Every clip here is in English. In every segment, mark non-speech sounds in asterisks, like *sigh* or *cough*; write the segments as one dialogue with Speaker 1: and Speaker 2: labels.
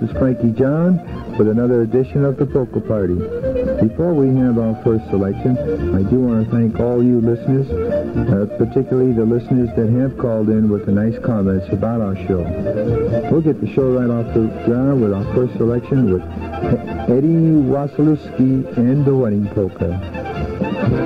Speaker 1: this is Frankie John with another edition of the Polka Party. Before we have our first selection, I do want to thank all you listeners, uh, particularly the listeners that have called in with the nice comments about our show. We'll get the show right off the ground with our first selection with Eddie Wasilewski and the Wedding Polka.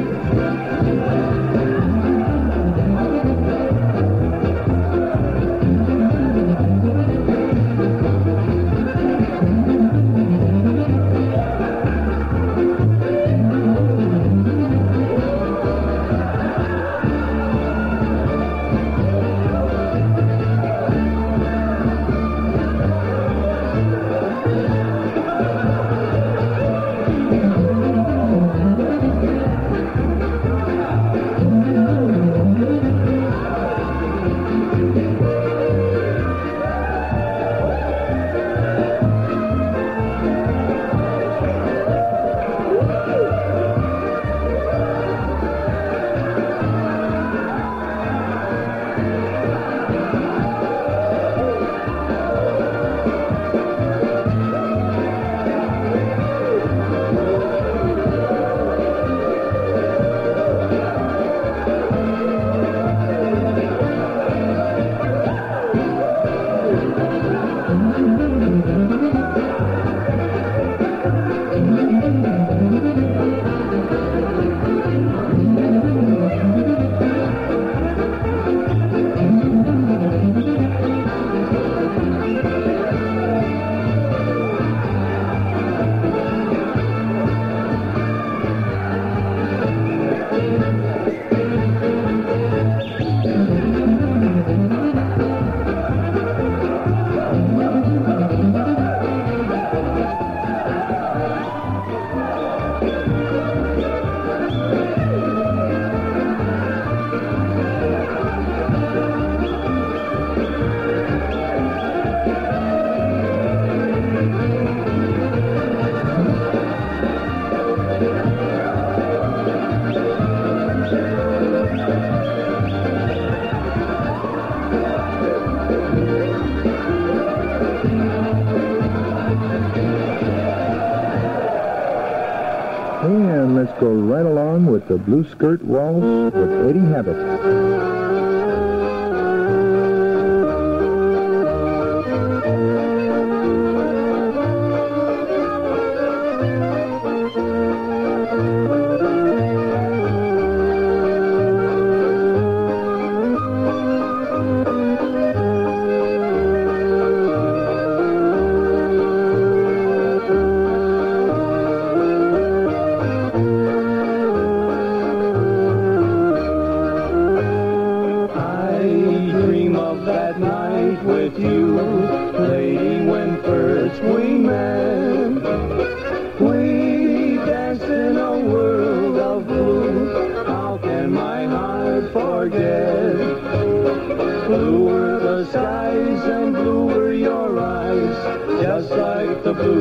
Speaker 1: Blue Skirt Waltz with Eddie
Speaker 2: Habat.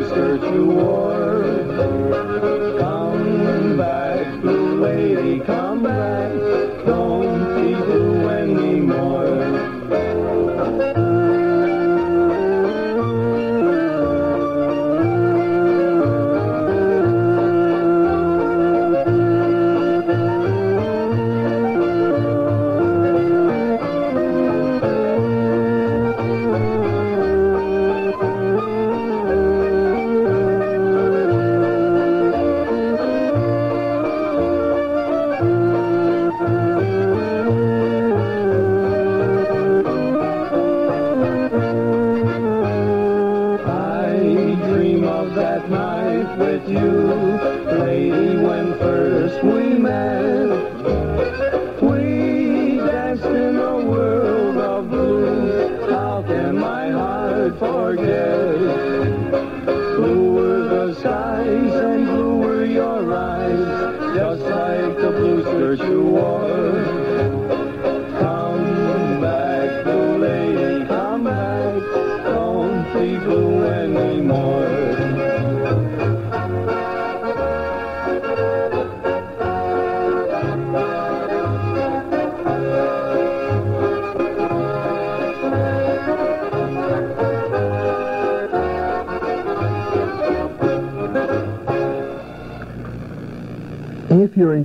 Speaker 2: Blue you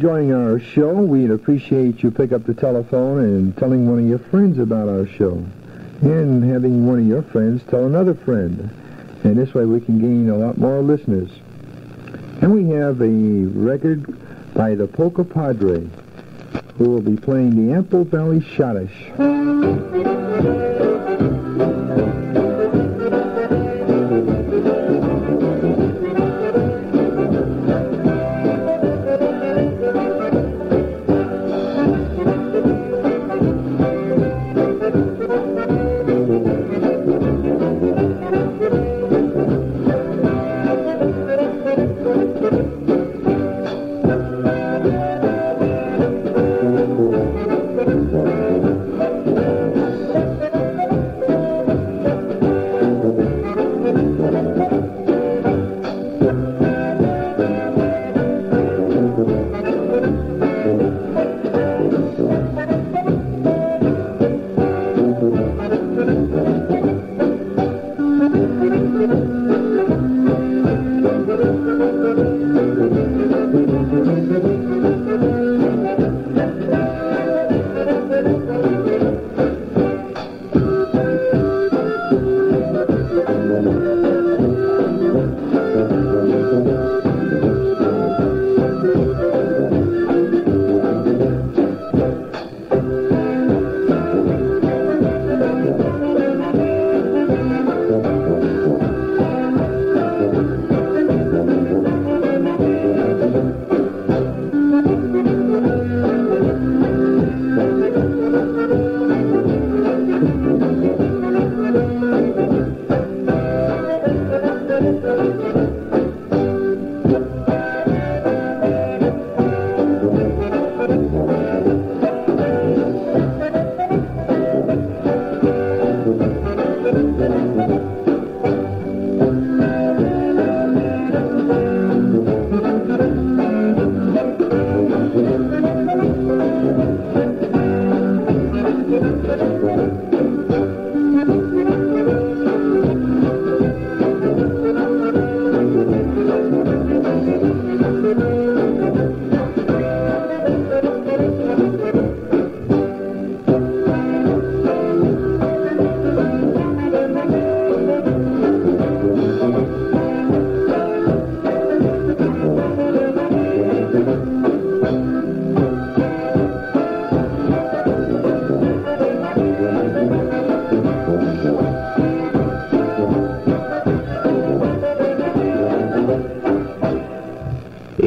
Speaker 1: enjoying our show, we'd appreciate you pick up the telephone and telling one of your friends about our show. And having one of your friends tell another friend. And this way we can gain a lot more listeners. And we have a record by the Polka Padre, who will be playing the Ample Valley Schottische.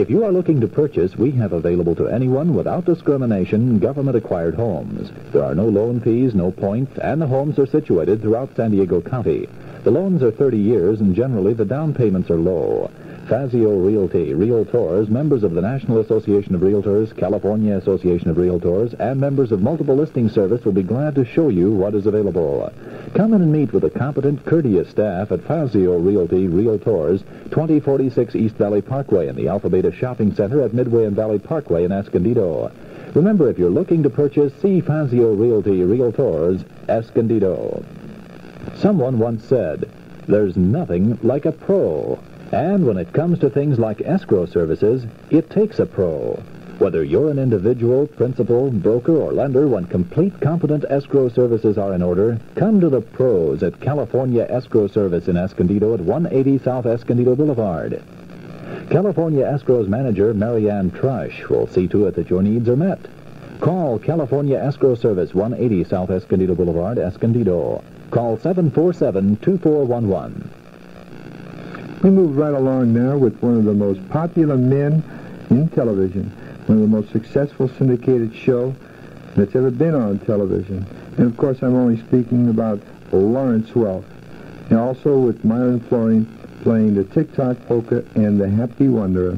Speaker 3: If you are looking to purchase, we have available to anyone without discrimination government-acquired homes. There are no loan fees, no points, and the homes are situated throughout San Diego County. The loans are 30 years, and generally the down payments are low. Fazio Realty, Realtors, members of the National Association of Realtors, California Association of Realtors, and members of Multiple Listing Service will be glad to show you what is available. Come in and meet with a competent, courteous staff at Fazio Realty Realtors, 2046 East Valley Parkway in the Alpha Beta Shopping Center at Midway and Valley Parkway in Escondido. Remember, if you're looking to purchase, see Fazio Realty Realtors, Escondido. Someone once said, there's nothing like a pro. And when it comes to things like escrow services, it takes a pro. Whether you're an individual, principal, broker, or lender, when complete competent escrow services are in order, come to the pros at California Escrow Service in Escondido at 180 South Escondido Boulevard. California Escrow's manager, Marianne Trush, will see to it that your needs are met. Call California Escrow Service, 180 South Escondido Boulevard, Escondido. Call 747-2411.
Speaker 1: We move right along now with one of the most popular men in television, one of the most successful syndicated show that's ever been on television. And of course, I'm only speaking about Lawrence Welk. And also with Myron Floren playing the Tick-Tock Polka and the Happy Wanderer.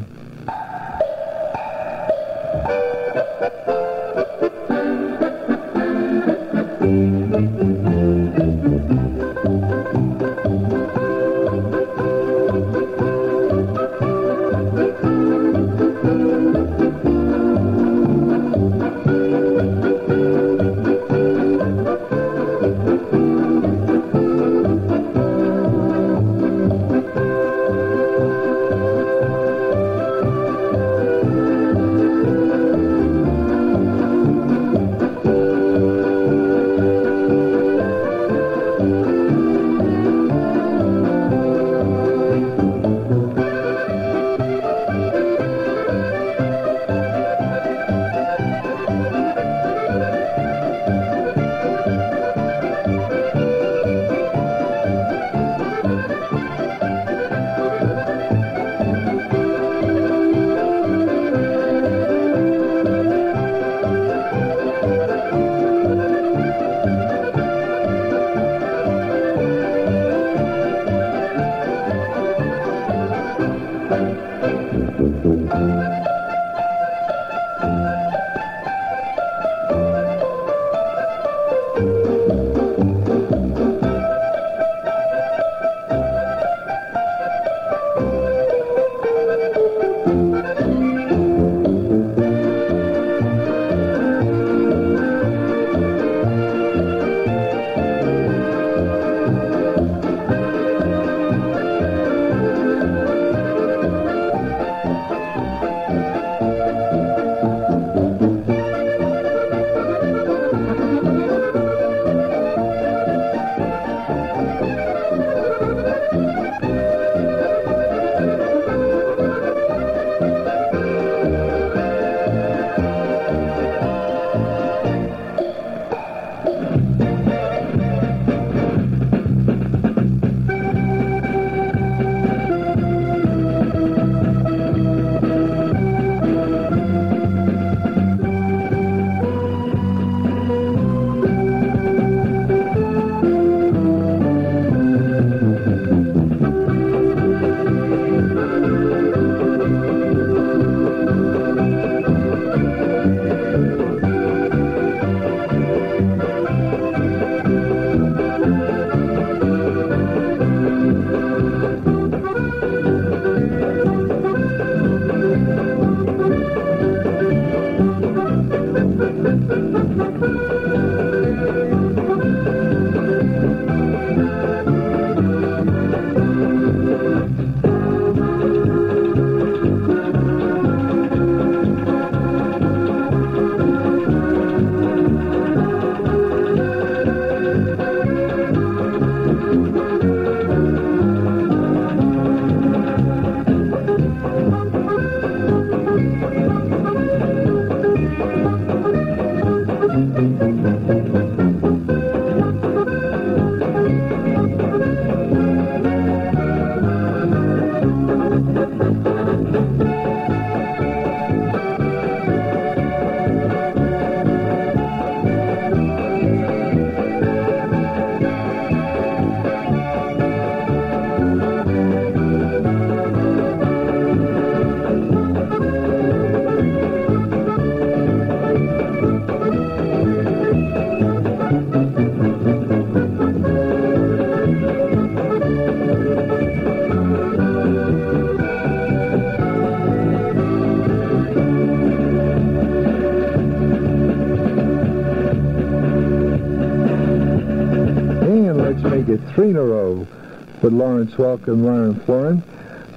Speaker 1: In a row with Lawrence Welk and Myron Floren.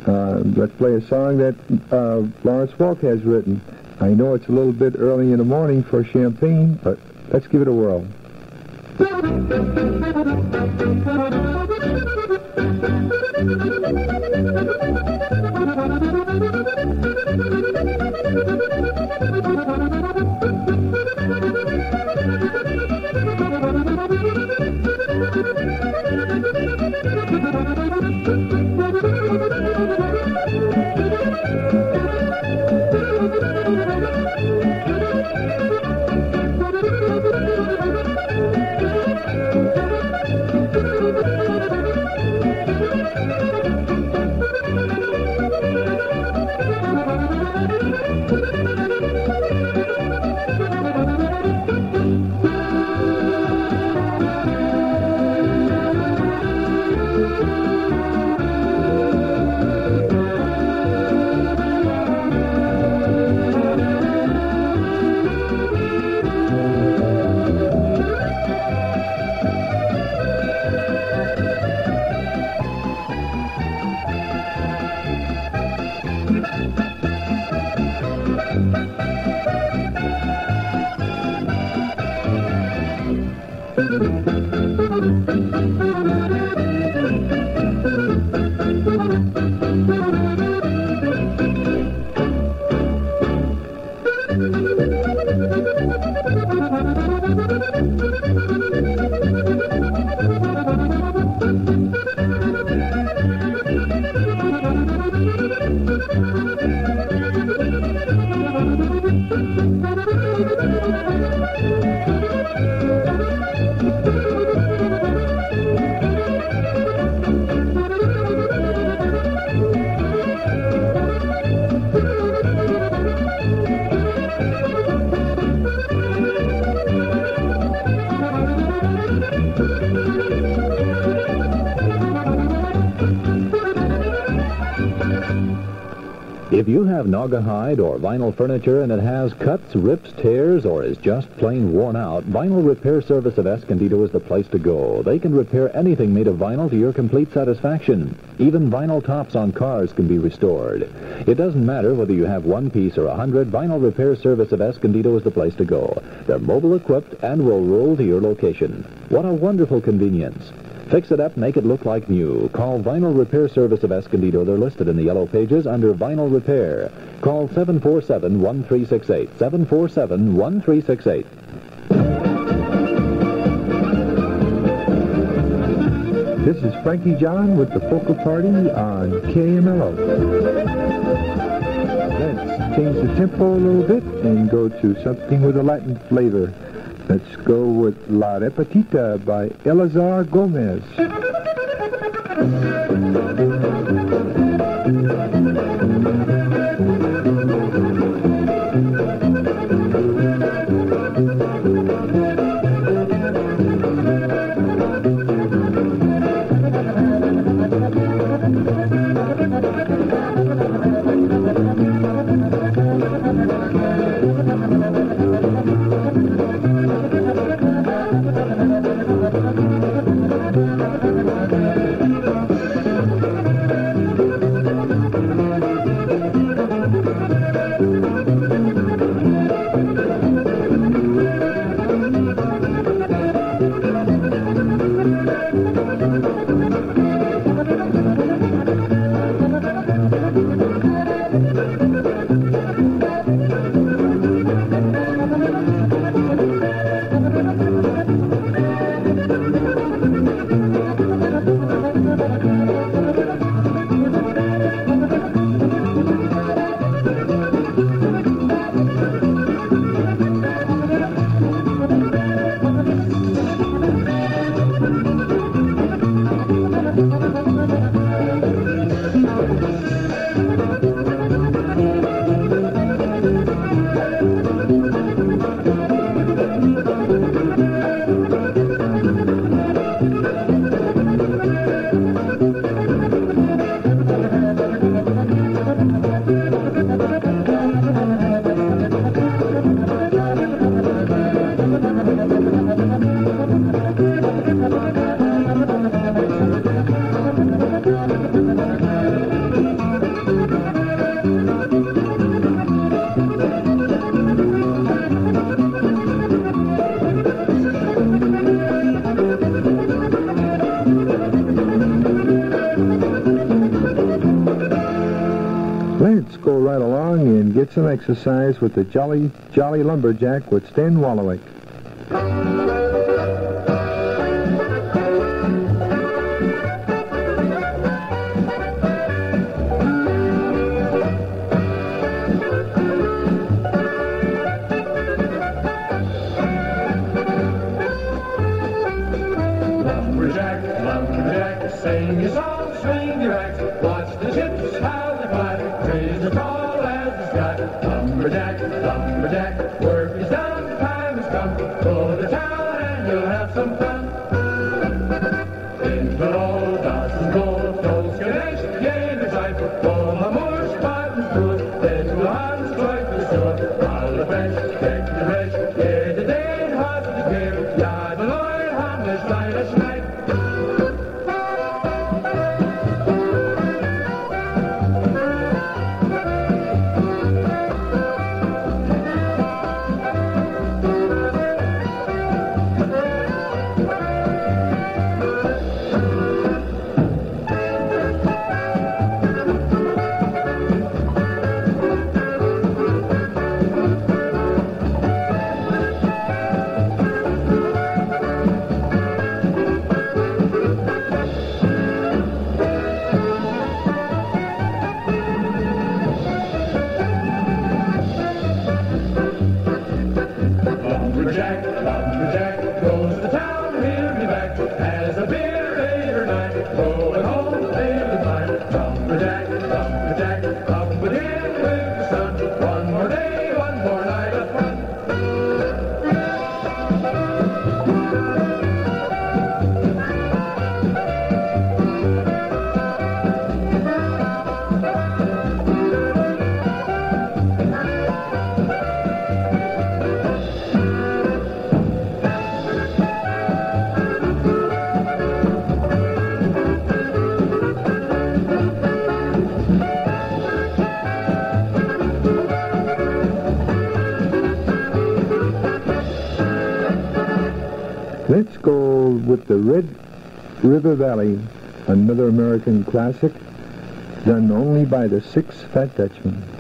Speaker 1: Uh, let's play a song that uh, Lawrence Welk has written. I know it's a little bit early in the morning for champagne, but let's give it a whirl. *laughs*
Speaker 3: Música If you have Naugahyde or vinyl furniture and it has cuts, rips, tears, or is just plain worn out, Vinyl Repair Service of Escondido is the place to go. They can repair anything made of vinyl to your complete satisfaction. Even vinyl tops on cars can be restored. It doesn't matter whether you have one piece or a hundred, Vinyl Repair Service of Escondido is the place to go. They're mobile equipped and will roll to your location. What a wonderful convenience. Fix it up, make it look like new. Call Vinyl Repair Service of Escondido. They're listed in the yellow pages under Vinyl Repair. Call 747-1368. 747-1368.
Speaker 1: This is Frankie John with the Polka Party on KMLO. Let's change the tempo a little bit and go to something with a Latin flavor. Let's go with La Repetita by Elazar Gomez. go right along and get some exercise with the Jolly Jolly Lumberjack with
Speaker 4: Stan Wolowic. River Valley, another American classic, done only by the Six Fat Dutchmen.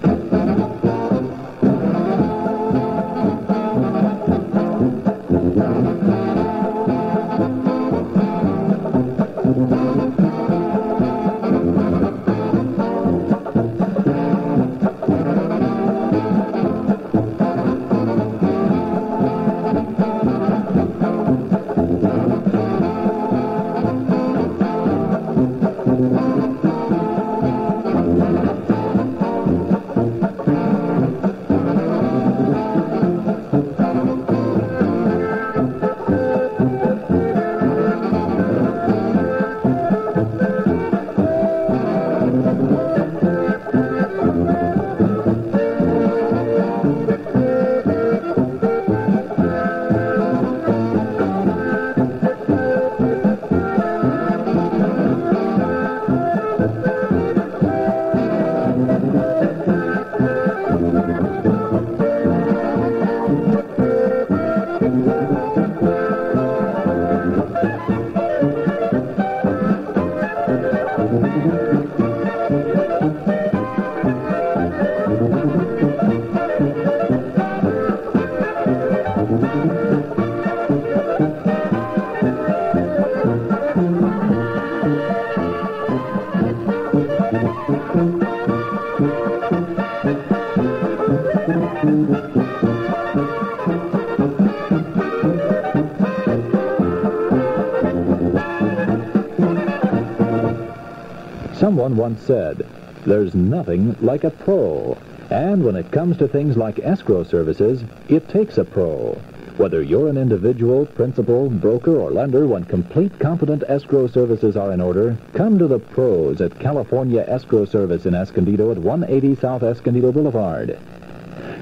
Speaker 3: Someone once said, there's nothing like a pro. And when it comes to things like escrow services, it takes a pro. Whether you're an individual, principal, broker, or lender, when complete competent escrow services are in order, come to the pros at California Escrow Service in Escondido at 180 South Escondido Boulevard.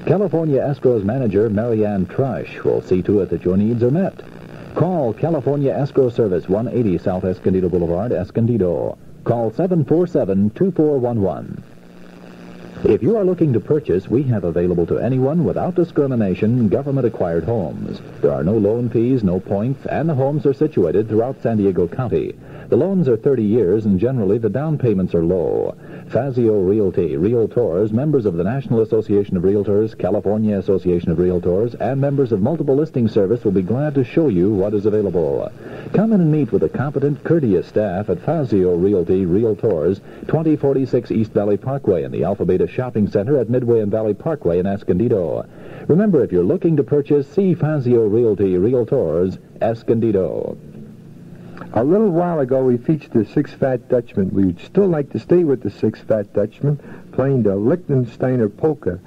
Speaker 3: California Escrow's manager, Marianne Trush, will see to it that your needs are met. Call California Escrow Service, 180 South Escondido Boulevard, Escondido. Call 747-2411. If you are looking to purchase, we have available to anyone without discrimination government-acquired homes. There are no loan fees, no points, and the homes are situated throughout San Diego County. The loans are 30 years, and generally the down payments are low. Fazio Realty, Realtors, members of the National Association of Realtors, California Association of Realtors, and members of Multiple Listing Service will be glad to show you what is available. Come in and meet with a competent, courteous staff at Fazio Realty, Realtors, 2046 East Valley Parkway in the Alpha Beta Shopping Center at Midway and Valley Parkway in Escondido. Remember, if you're looking to purchase, see Fazio Realty, Realtors, Escondido.
Speaker 1: A little while ago, we featured the Six Fat Dutchmen. We'd still like to stay with the Six Fat Dutchmen, playing the Liechtensteiner polka.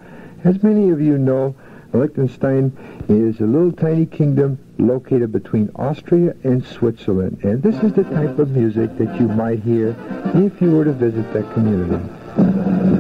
Speaker 1: As many of you know, Liechtenstein is a little tiny kingdom located between Austria and Switzerland. And this is the type of music that you might hear if you were to visit that community.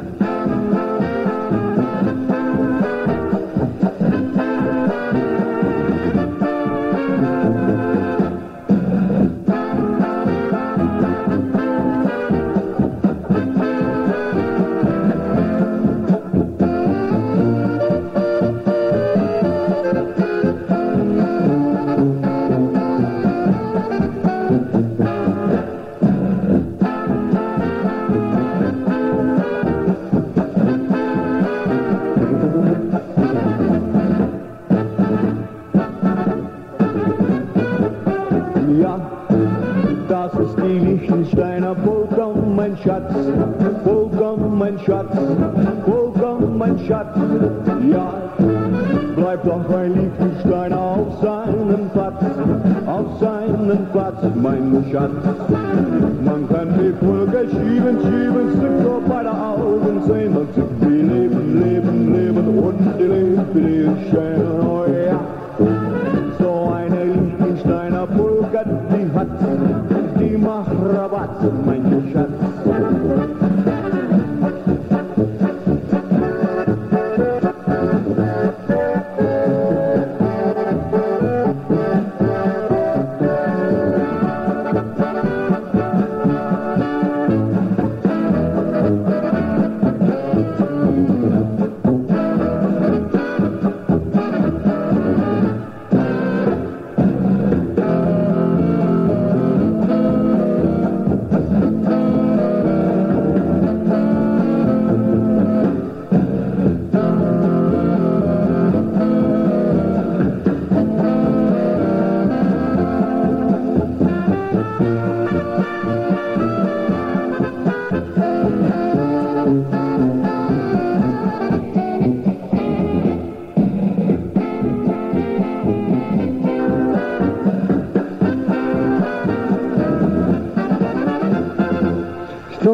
Speaker 2: Schatz. Polka, mein Schatz. Ja, bleib doch bei Liechtensteiner auf seinem Platz. Auf seinem Platz, mein Schatz. Man kann die Polka schieben, schieben, sich so bei der Augen sehen und sich wie leben, leben, leben und die Leben, die schön, oh ja. So eine Liechtensteiner Polka, die hat, die macht Rabatt, mein Schatz.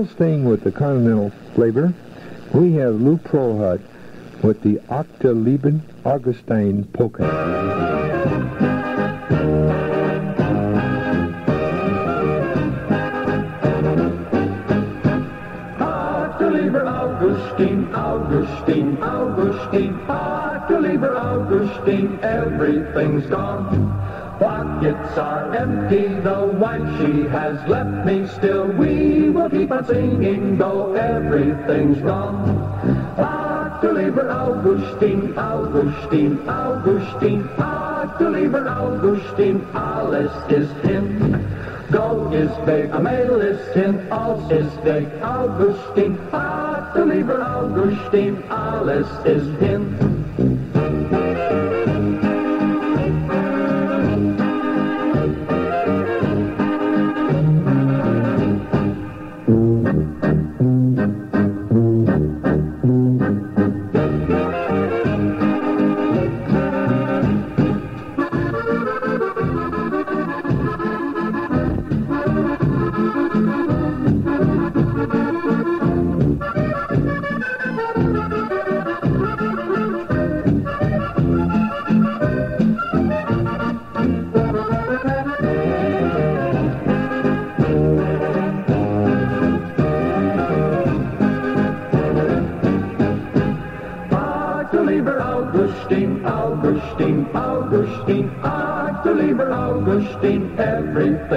Speaker 2: Still staying with the continental flavor, we have Lou Prohut with the Octalieben Augustine polka.
Speaker 5: Ach, du lieber Augustin, Augustin, Augustin, ach, du lieber Augustin, everything's gone. Pockets are empty, the wife she has left me still. We will keep on singing, though everything's gone. Ach, du lieber Augustin, Augustin, Augustin, ach, du lieber Augustin, alles ist hin. Gold ist weg, Mehl ist hin, alles ist weg, Augustin, ach, du lieber Augustin, alles ist hin.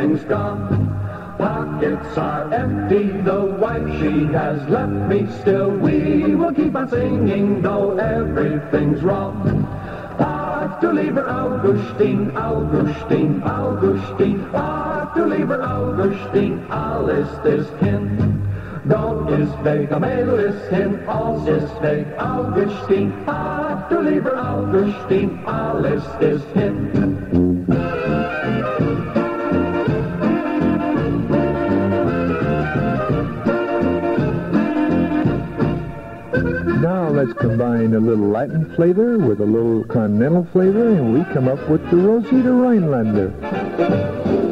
Speaker 5: Everything's gone. Pockets are empty, the wife she has left me still. We will keep on singing, though everything's wrong. Ach, du lieber Augustin, Augustin, Augustin, ach, du lieber Augustin, alles ist hin. Gott ist weg, am Mädel ist hin, alles ist weg, Augustin, ach du lieber Augustin, alles ist hin.
Speaker 1: Let's combine a little Latin flavor with a little continental flavor, and we come up with the Rosita Rhinelander.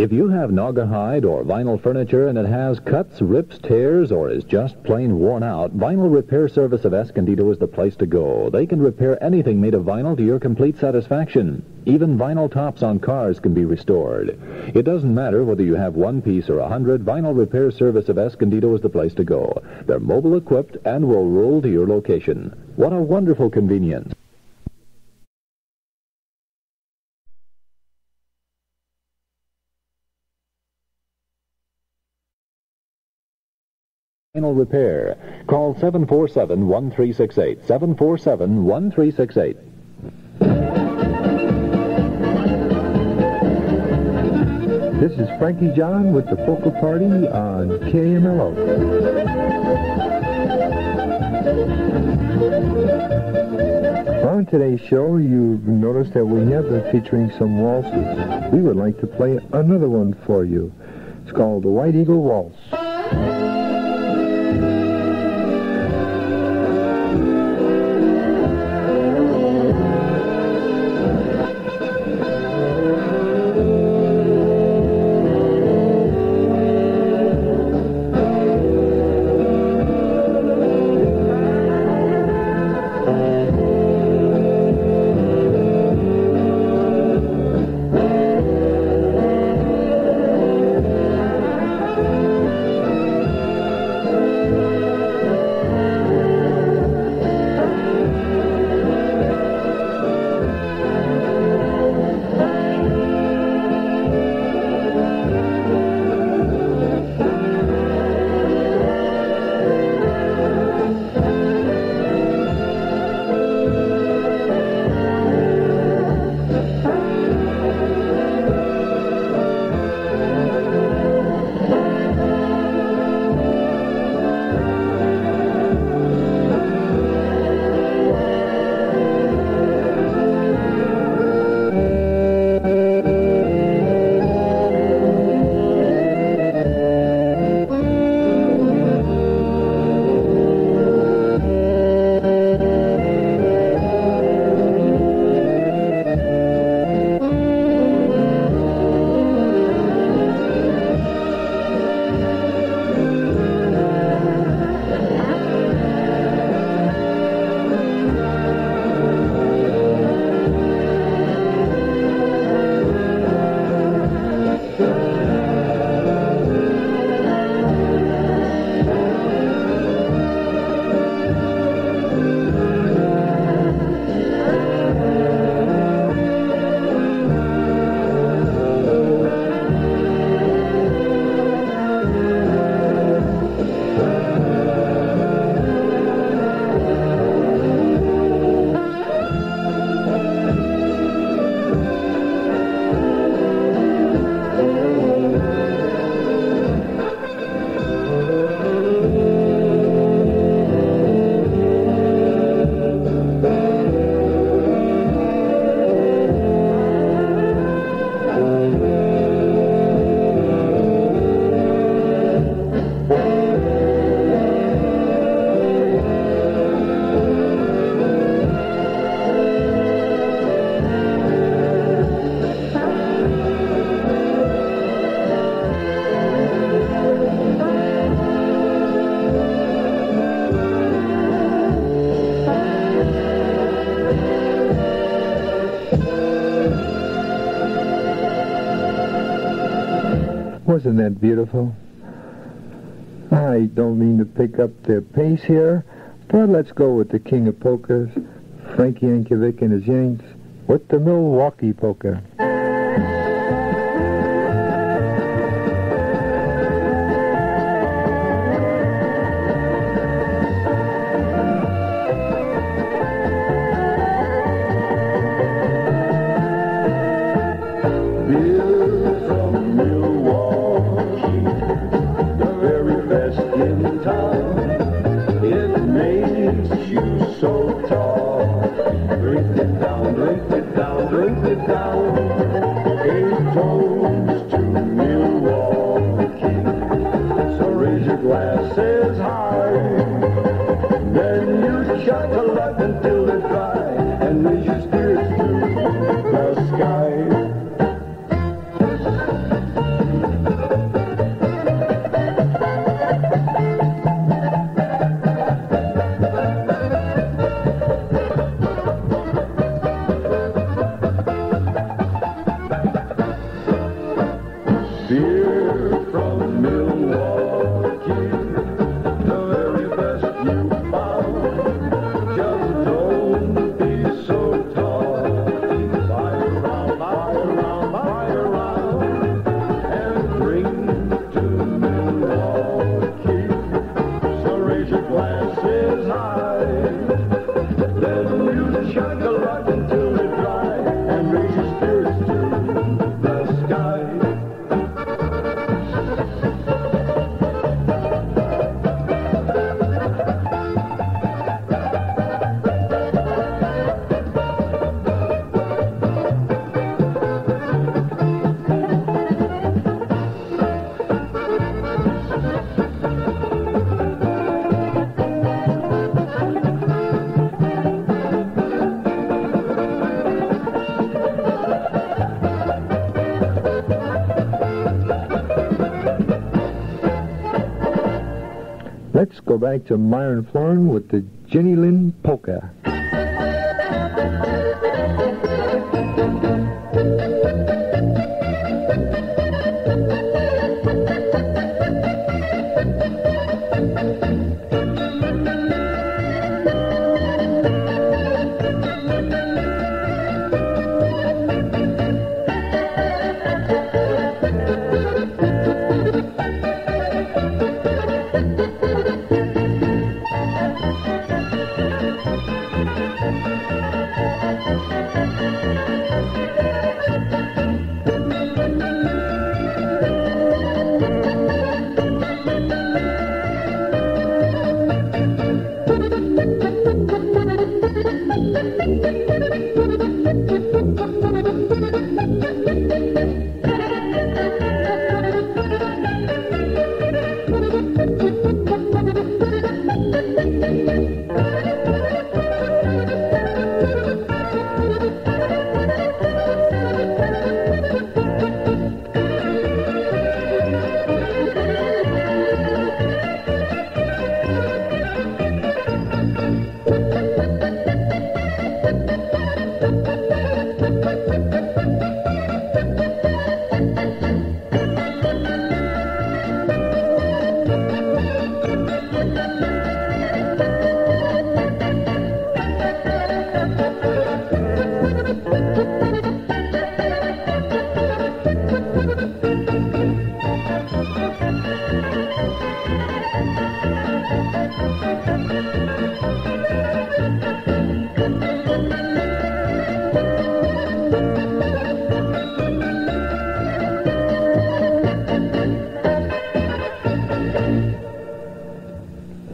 Speaker 3: If you have Naugahyde or vinyl furniture and it has cuts, rips, tears, or is just plain worn out, Vinyl Repair Service of Escondido is the place to go. They can repair anything made of vinyl to your complete satisfaction. Even vinyl tops on cars can be restored. It doesn't matter whether you have one piece or a hundred, Vinyl Repair Service of Escondido is the place to go. They're mobile equipped and will roll to your location. What a wonderful convenience. Vinyl Repair. Call 747-1368. 747-1368.
Speaker 1: This is Frankie John with the Polka Party on KMLO. On today's show, you've noticed that we have been featuring some waltzes. We would like to play another one for you. It's called the White Eagle Waltz. Wasn't that beautiful? I don't mean to pick up their pace here, but let's go with the king of polkas, Frankie Yankovic and his Yanks, with the Milwaukee polka.
Speaker 2: Glasses high. Then you shut light until
Speaker 1: go back to Myron Floren with the Jenny Lind polka.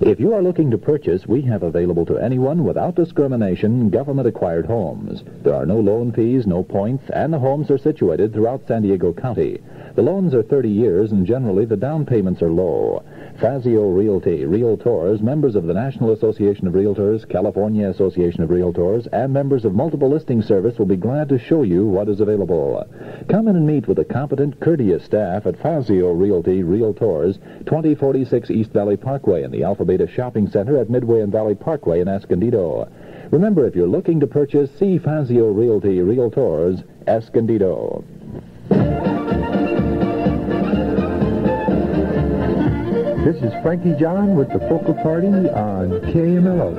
Speaker 3: If you are looking to purchase, we have available to anyone without discrimination government-acquired homes. There are no loan fees, no points, and the homes are situated throughout San Diego County. The loans are 30 years, and generally the down payments are low. Fazio Realty, Realtors, members of the National Association of Realtors, California Association of Realtors, and members of Multiple Listing Service will be glad to show you what is available. Come in and meet with a competent, courteous staff at Fazio Realty, Realtors, 2046 East Valley Parkway in the Alpha Beta Shopping Center at Midway and Valley Parkway in Escondido. Remember, if you're looking to purchase, see Fazio Realty, Realtors, Escondido.
Speaker 1: This is Frankie John with the Polka Party on KMLO.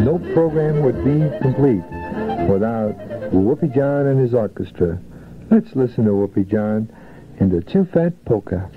Speaker 1: No program would be complete without Whoopee John and his orchestra. Let's listen to Whoopee John in the Two Fat Polka.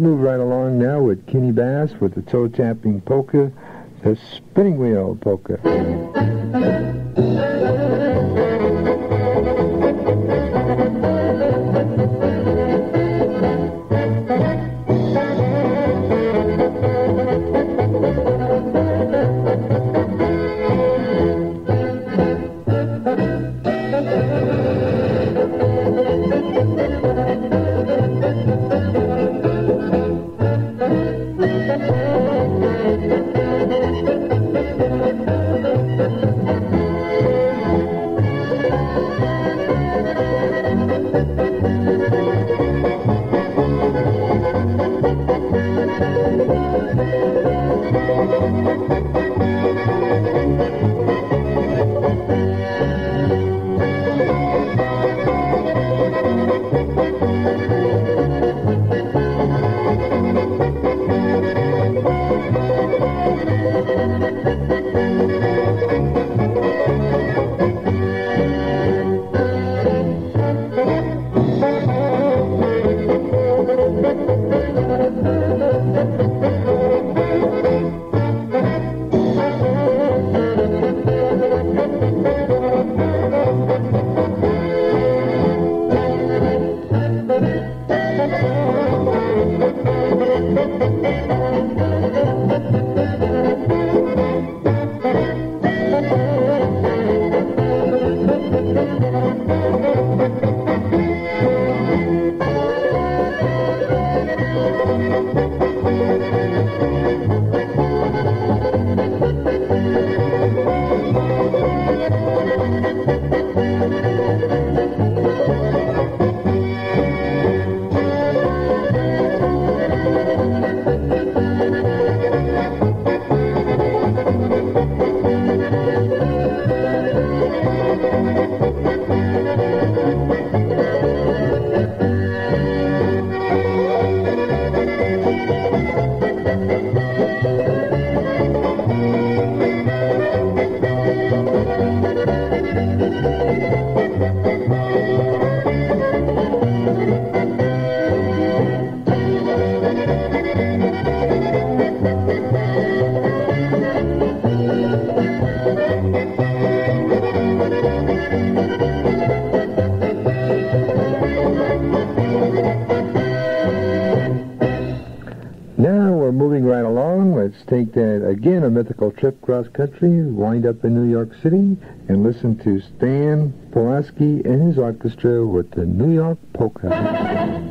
Speaker 1: Move right along now with Kenny Bass with the toe tapping polka, the spinning wheel polka. Take that again, a mythical trip cross country, wind up in New York City, and listen to Stan Pulaski and his orchestra with the New York Polka.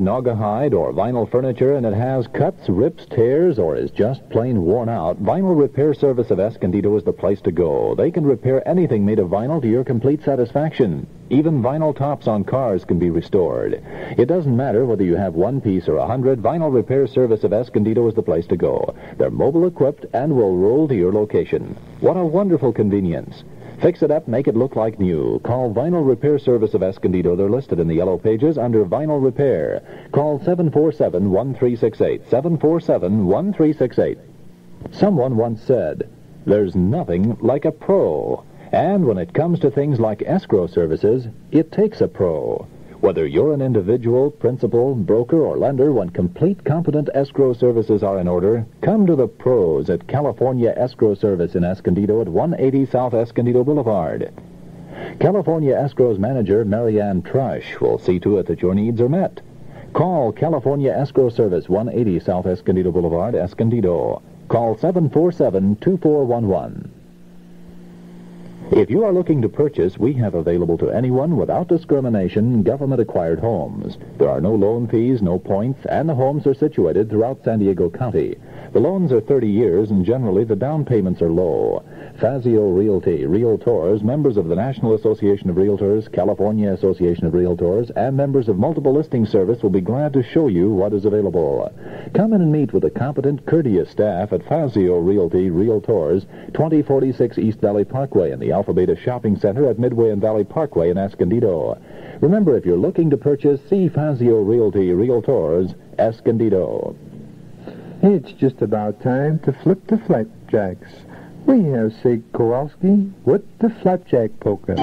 Speaker 3: Have Naugahyde or vinyl furniture and it has cuts, rips, tears, or is just plain worn out, Vinyl Repair Service of Escondido is the place to go. They can repair anything made of vinyl to your complete satisfaction. Even vinyl tops on cars can be restored. It doesn't matter whether you have one piece or a hundred, Vinyl Repair Service of Escondido is the place to go. They're mobile equipped and will roll to your location. What a wonderful convenience. Fix it up, make it look like new. Call Vinyl Repair Service of Escondido. They're listed in the yellow pages under Vinyl Repair. Call 747-1368. 747-1368. Someone once said, there's nothing like a pro. And when it comes to things like escrow services, it takes a pro. Whether you're an individual, principal, broker, or lender, when complete competent escrow services are in order, come to the pros at California Escrow Service in Escondido at 180 South Escondido Boulevard. California Escrow's manager, Marianne Trush, will see to it that your needs are met. Call California Escrow Service, 180 South Escondido Boulevard, Escondido. Call 747-2411. If you are looking to purchase, we have available to anyone without discrimination government-acquired homes. There are no loan fees, no points, and the homes are situated throughout San Diego County. The loans are 30 years, and generally the down payments are low. Fazio Realty, Realtors, members of the National Association of Realtors, California Association of Realtors, and members of Multiple Listing Service will be glad to show you what is available. Come in and meet with a competent, courteous staff at Fazio Realty, Realtors, 2046 East Valley Parkway in the Alpha Beta Shopping Center at Midway and Valley Parkway in Escondido. Remember, if you're looking to purchase, see Fazio Realty, Realtors, Escondido.
Speaker 1: It's just about time to flip the flapjacks. We have Sig Kowalski with the flapjack polka.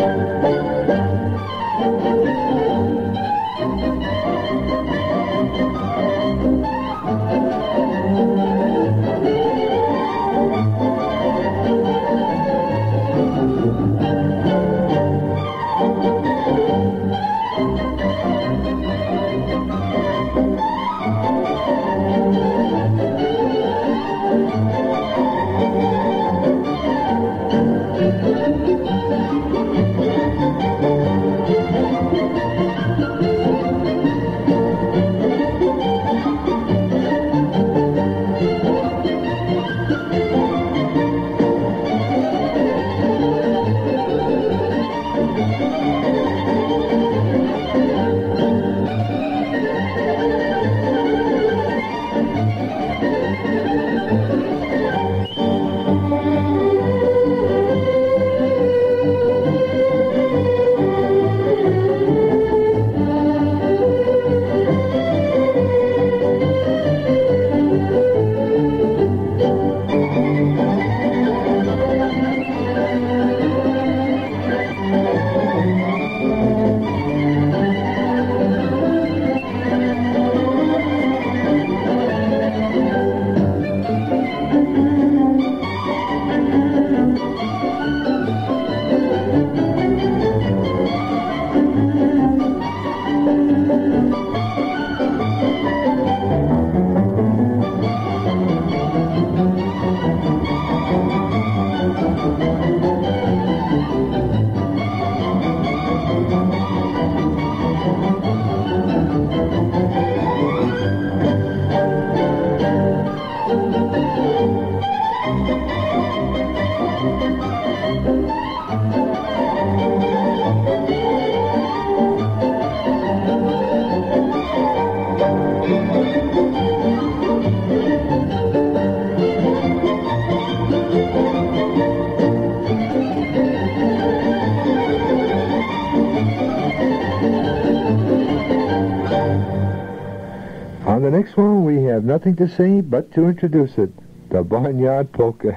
Speaker 1: Nothing to say but to introduce it the Barnyard Polka.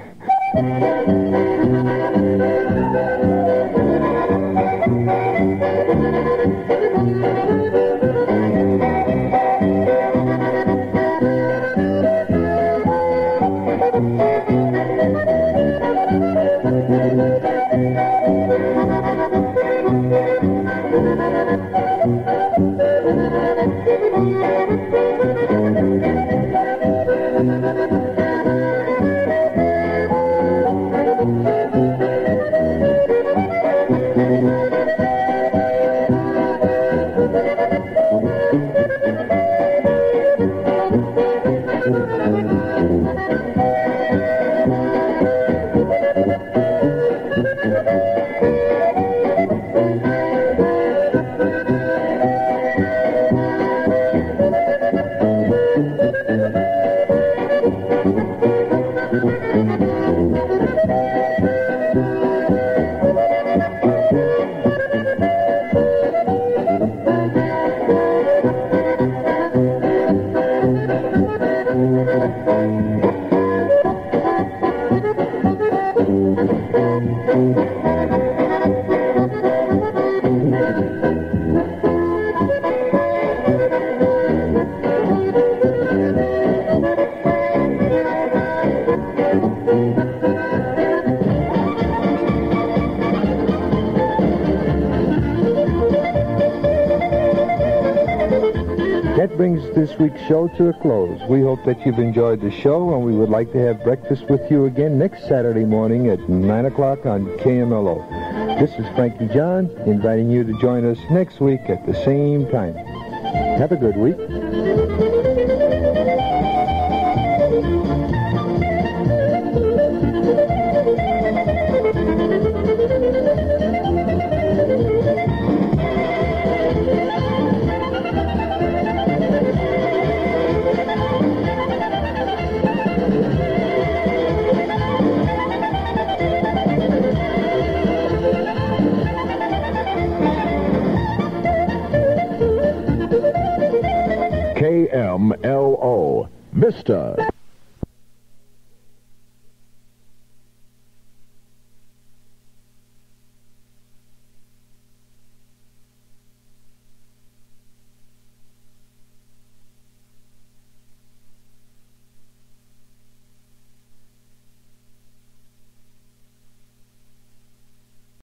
Speaker 1: We hope that you've enjoyed the show, and we would like to have breakfast with you again next Saturday morning at 9 o'clock on KMLO. This is Frankie John, inviting you to join us next week at the same time. Have a good week.